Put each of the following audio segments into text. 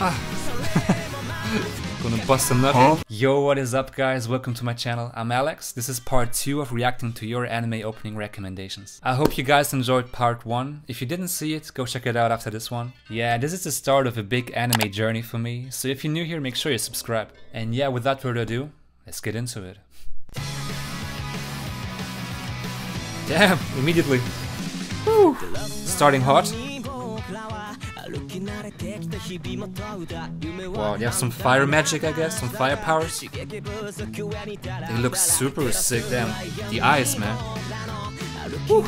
Gonna bust a nut. Huh? Yo, what is up guys? Welcome to my channel. I'm Alex. This is part 2 of reacting to your anime opening recommendations. I hope you guys enjoyed part 1. If you didn't see it, go check it out after this one. Yeah, this is the start of a big anime journey for me, so if you're new here, make sure you subscribe. And yeah, without further ado, let's get into it. Damn, immediately. Woo. Starting hot. Wow, they have some fire magic, I guess, some fire powers. They look super sick, damn. The eyes, man. Woo.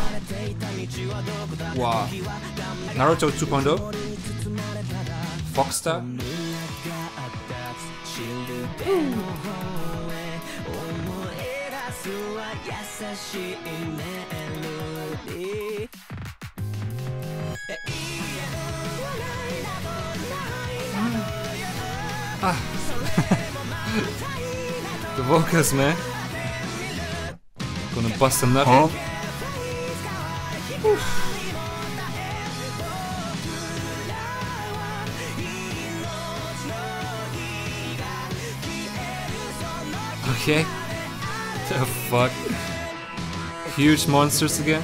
Wow. Naruto 2.0. Foxstar. Ah. the vocals, man. Gonna bust them nut. Huh? Okay. The fuck? Huge monsters again?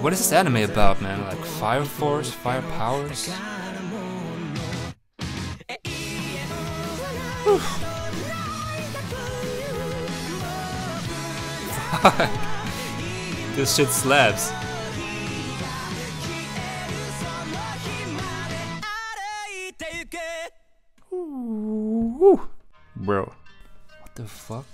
What is this anime about, man? Like fire force, fire powers? this shit slaps. Ooh, Bro. What the fuck?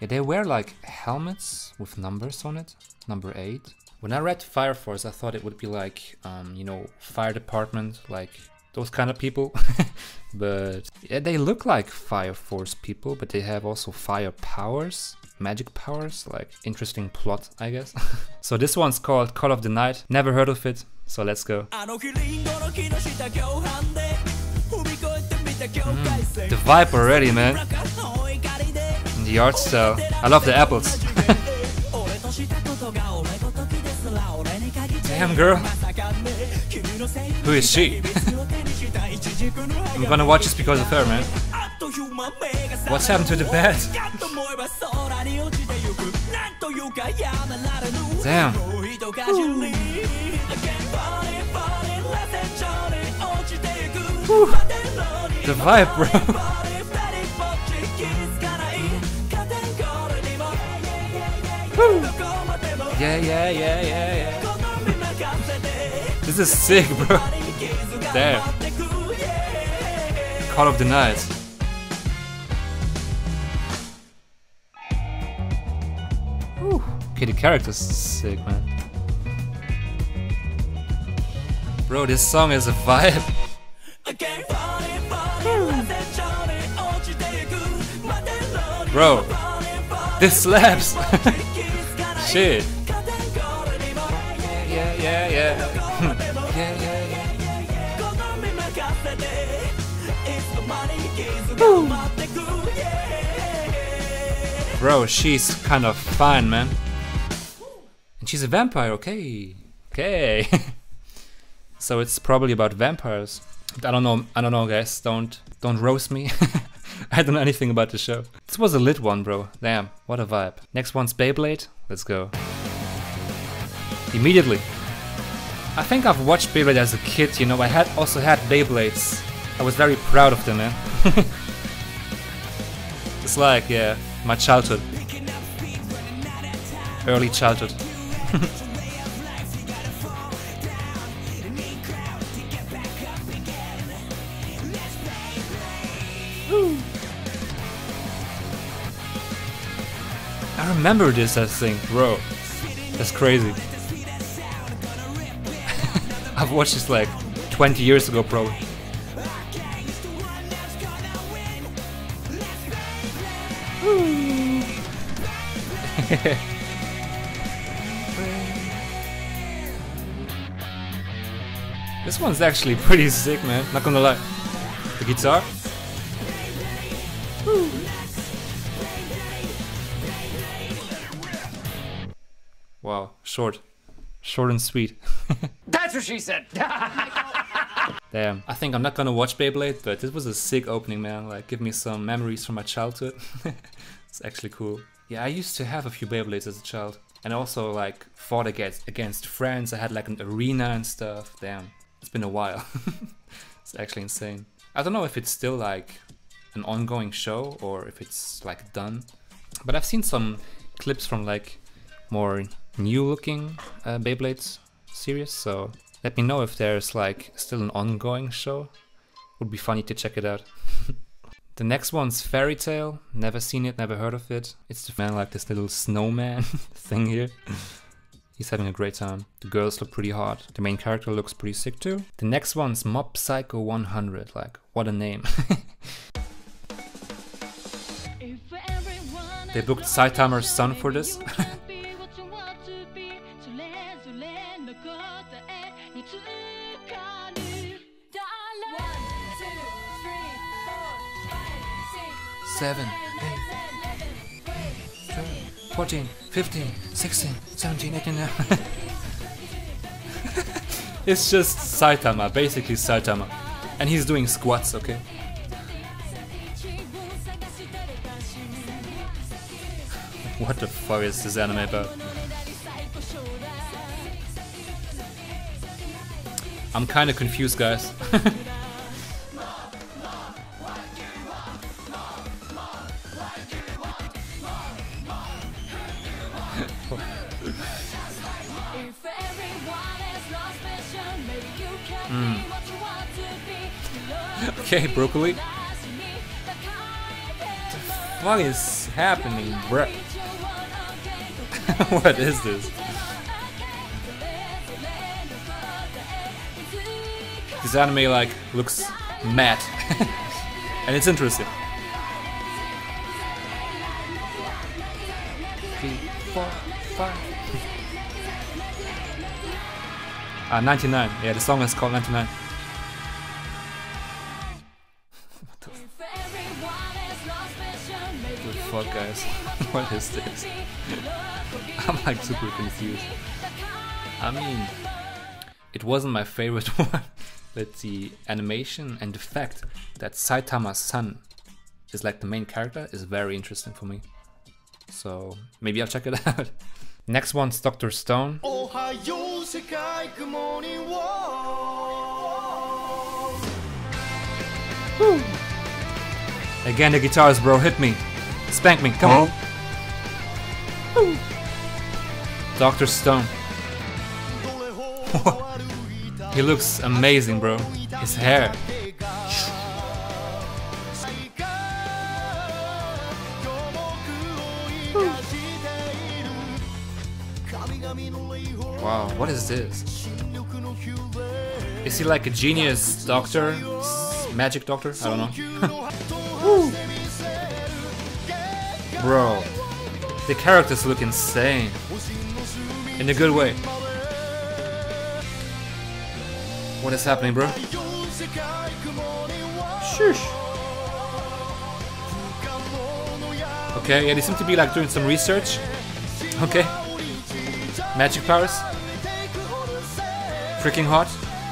Yeah, they wear like helmets with numbers on it. Number 8. When I read Fire Force, I thought it would be like, um, you know, fire department, like those kind of people. but yeah, they look like Fire Force people, but they have also fire powers, magic powers, like interesting plot, I guess. so this one's called Call of the Night. Never heard of it, so let's go. Mm, the vibe already, man. The art style. I love the apples. Damn girl. Who is she? I'm gonna watch this because of her, man. What's happened to the bed? Damn. The vibe, bro. yeah, yeah, yeah, yeah, yeah. this is sick, bro. Damn. Call of the Night. Whew. Okay, the character's sick, man. Bro, this song is a vibe. Bro, this slaps. Shit. Yeah, yeah, yeah. Bro, she's kind of fine, man. And she's a vampire, okay. Okay. so it's probably about vampires. I don't know, I don't know guys, don't don't roast me. I don't know anything about the show. This was a lit one, bro. Damn, what a vibe. Next one's Beyblade. Let's go. Immediately. I think I've watched Beyblade as a kid, you know, I had also had Beyblades. I was very proud of them, man. Eh? it's like, yeah, my childhood. Early childhood. I remember this, I think, bro. That's crazy. I've watched this like 20 years ago, probably. this one's actually pretty sick, man. Not gonna lie. The guitar. Short. Short and sweet. That's what she said. Damn. I think I'm not gonna watch Beyblade, but this was a sick opening, man. Like, give me some memories from my childhood. it's actually cool. Yeah, I used to have a few Beyblades as a child. And also, like, fought against, against friends. I had, like, an arena and stuff. Damn. It's been a while. it's actually insane. I don't know if it's still, like, an ongoing show or if it's, like, done. But I've seen some clips from, like, more new looking uh, Beyblades series, so let me know if there's like still an ongoing show. Would be funny to check it out. the next one's Fairy Tail. Never seen it, never heard of it. It's the man like this little snowman thing here. He's having a great time. The girls look pretty hot. The main character looks pretty sick too. The next one's Mob Psycho 100. Like, what a name. they booked Saitama's son for this. Seven, eight, 14, 15, 16, 17, 18, It's just Saitama, basically Saitama. And he's doing squats, okay? what the fuck is this anime about? I'm kinda confused, guys. mm. okay, broccoli. What is happening, bruh? what is this? This anime like looks mad, and it's interesting. Three, four, five. Ah, 99. Yeah, the song is called 99. what the, the fuck, guys? what is this? I'm like super confused. I mean, it wasn't my favorite one. But the animation and the fact that Saitama's son is like the main character is very interesting for me. So maybe I'll check it out. Next one's Dr. Stone. Woo. Again the guitars bro, hit me. Spank me, come on. Dr. Stone. he looks amazing bro. His hair. Wow, what is this? Is he like a genius doctor? Magic doctor? I don't know. Bro, the characters look insane. In a good way. What is happening, bro? Shush. Okay, yeah, they seem to be like doing some research. Okay. Magic powers. Freaking hot.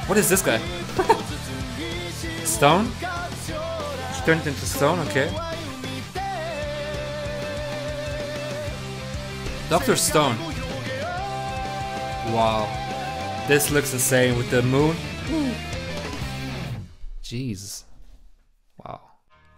What is this guy? stone? She turned into stone, okay. Dr. Stone. Wow. This looks insane with the moon. Jeez. Wow.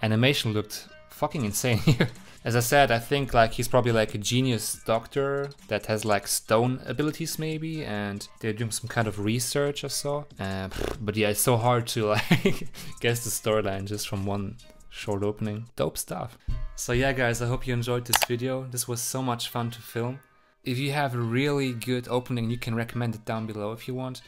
Animation looked fucking insane here. As I said, I think like he's probably like a genius doctor that has like stone abilities maybe, and they're doing some kind of research I saw. Uh, but yeah, it's so hard to like guess the storyline just from one short opening. Dope stuff. So yeah guys, I hope you enjoyed this video. This was so much fun to film. If you have a really good opening, you can recommend it down below if you want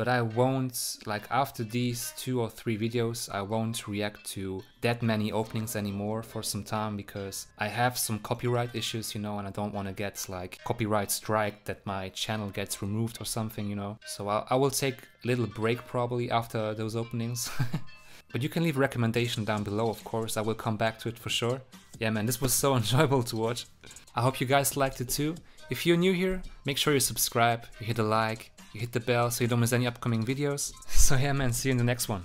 but I won't, like after these two or three videos, I won't react to that many openings anymore for some time because I have some copyright issues, you know, and I don't want to get like copyright strike that my channel gets removed or something, you know. So I, I will take a little break probably after those openings. But you can leave a recommendation down below, of course. I will come back to it for sure. Yeah, man, this was so enjoyable to watch. I hope you guys liked it too. If you're new here, make sure you subscribe, you hit a like, you hit the bell so you don't miss any upcoming videos. So yeah man, see you in the next one.